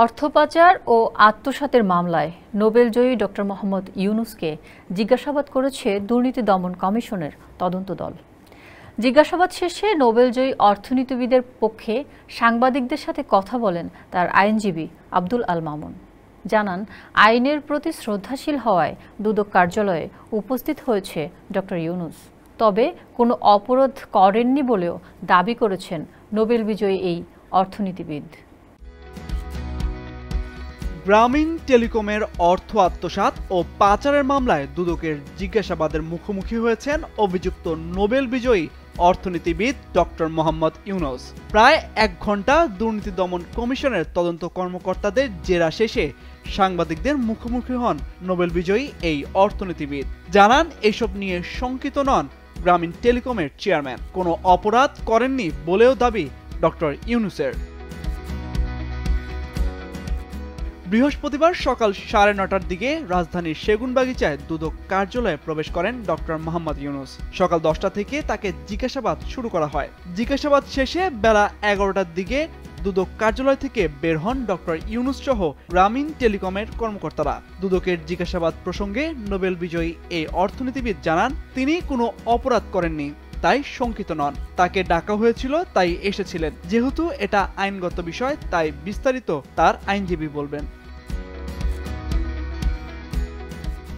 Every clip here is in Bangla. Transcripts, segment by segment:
অর্থপাচার ও আত্মসাতের মামলায় নোবেলজয়ী ডক্টর মোহাম্মদ ইউনুসকে জিজ্ঞাসাবাদ করেছে দুর্নীতি দমন কমিশনের তদন্ত দল। জিজ্ঞাসাবাদ শেষে নোবেলজয়ী অর্থনীতিবিদের পক্ষে সাংবাদিকদের সাথে কথা বলেন তার আইনজীবী আব্দুল আল মামুন। জানান, আইনের প্রতি শ্রদ্ধাশীল হওয়ায় দুদক কার্যালয়ে উপস্থিত হয়েছে ডক্টর ইউনুস। তবে কোনো অপরাধ করেননি বলেও দাবি করেছেন নোবেল বিজয়ী এই অর্থনীতিবিদ। গ্রামীণ টেলিকমের অর্থ আত্মসাৎ ও পাচারের মামলায় দুদকের জিজ্ঞাসাবাদের মুখোমুখি হয়েছেন অভিযুক্ত নোবেল বিজয়ী অর্থনীতিবিদ ডক্টর মোহাম্মদ ইউনুস। প্রায় এক ঘণ্টা দুর্নীতি দমন কমিশনের তদন্ত কর্মকর্তাদের জেরা শেষে সাংবাদিকদের মুখোমুখি হন নোবেল বিজয়ী এই অর্থনীতিবিদ। জানান, এসব নিয়ে শঙ্কিত নন গ্রামীণ টেলিকমের চেয়ারম্যান। কোনো অপরাধ করেননি বলেও দাবি ডক্টর ইউনুসের। বৃহস্পতিবার সকাল সাড়ে নটার দিকে রাজধানীর সেগুনবাগিচায় দুদক কার্যালয়ে প্রবেশ করেন ডক্টর মোহাম্মদ ইউনুস। সকাল দশটা থেকে তাকে জিজ্ঞাসাবাদ শুরু করা হয়। জিজ্ঞাসাবাদ শেষে বেলা এগারোটার দিকে দুদক কার্যালয় থেকে বের হন ডক্টর ইউনুস সহ গ্রামীণ টেলিকমের কর্মকর্তারা। দুদকের জিজ্ঞাসাবাদ প্রসঙ্গে নোবেল বিজয়ী এই অর্থনীতিবিদ জানান, তিনি কোনো অপরাধ করেননি, তাই শঙ্কিত নন। তাকে ডাকা হয়েছিল, তাই এসেছিলেন। যেহেতু এটা আইনগত বিষয়, তাই বিস্তারিত তার আইনজীবী বলবেন।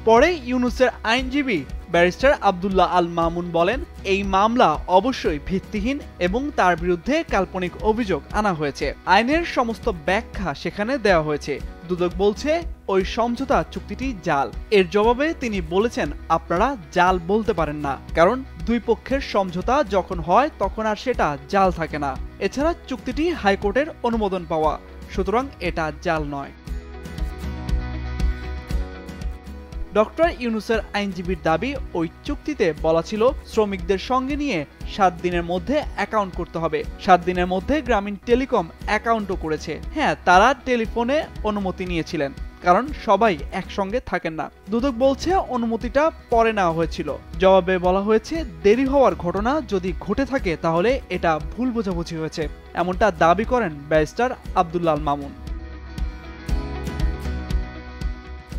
পরে ইউনুসের আইনজীবী ব্যারিস্টার আবদুল্লাহ আল মামুন বলেন, এই মামলা অবশ্যই ভিত্তিহীন এবং তার বিরুদ্ধে কাল্পনিক অভিযোগ আনা হয়েছে। আইনের সমস্ত ব্যাখ্যা সেখানে দেওয়া হয়েছে। দুদক বলছে, ওই সমঝোতা চুক্তিটি জাল। এর জবাবে তিনি বলেছেন, আপনারা জাল বলতে পারেন না। কারণ দুই পক্ষের সমঝোতা যখন হয়, তখন আর সেটা জাল থাকে না। এছাড়া চুক্তিটি হাইকোর্টের অনুমোদন পাওয়া। সুতরাং এটা জাল নয়। ডক্টর ইউনুসের আইনজীবীর দাবি ওই চুক্তিতে বলা ছিল শ্রমিকদের সঙ্গে নিয়ে সাত দিনের মধ্যে অ্যাকাউন্ট করতে হবে। সাত দিনের মধ্যে গ্রামীণ টেলিকম অ্যাকাউন্টও করেছে। হ্যাঁ তারা টেলিফোনে অনুমতি নিয়েছিলেন, কারণ সবাই একসঙ্গে থাকেন না। দুদক বলছে অনুমতিটা পরে নেওয়া হয়েছিল। জবাবে বলা হয়েছে, দেরি হওয়ার ঘটনা যদি ঘটে থাকে তাহলে এটা ভুল বোঝাবুঝি হয়েছে। এমনটা দাবি করেন ব্যারিস্টার আবদুল্লাল মামুন।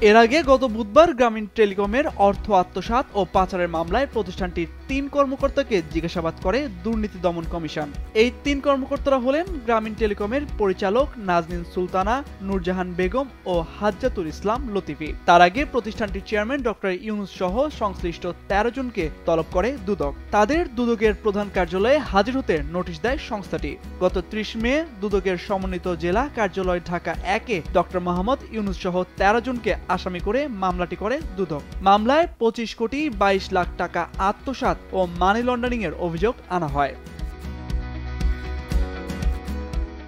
এর আগে গত বুধবার গ্রামীণ টেলিকমের অর্থ আত্মসাৎ ও পাচারের মামলায় প্রতিষ্ঠানটির তিন কর্মকর্তাকে জিজ্ঞাসাবাদ করে দুর্নীতি দমন কমিশন। এই তিন কর্মকর্তারা হলেন গ্রামীণ টেলিকমের পরিচালক নাজনীন সুলতানা, নূরজাহান বেগম ও হাজ্জাতুল ইসলাম লতিফি। তার আগে প্রতিষ্ঠানটির চেয়ারম্যান ডক্টর ইউনুস সহ সংশ্লিষ্ট তেরো জনকে তলব করে দুদক। তাদের দুদকের প্রধান কার্যালয়ে হাজির হতে নোটিশ দেয় সংস্থাটি। গত ত্রিশ মে দুদকের সমন্বিত জেলা কার্যালয় ঢাকা একে ডক্টর মোহাম্মদ ইউনুস সহ তেরো জনকে আসামি করে মামলাটি করে দুদক। মামলায় পঁচিশ কোটি বাইশ লাখ টাকা আত্মসাত ও মানি লন্ডারিং এর অভিযোগ আনা হয়।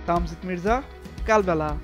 তামজিদ মির্জা, কালবেলা।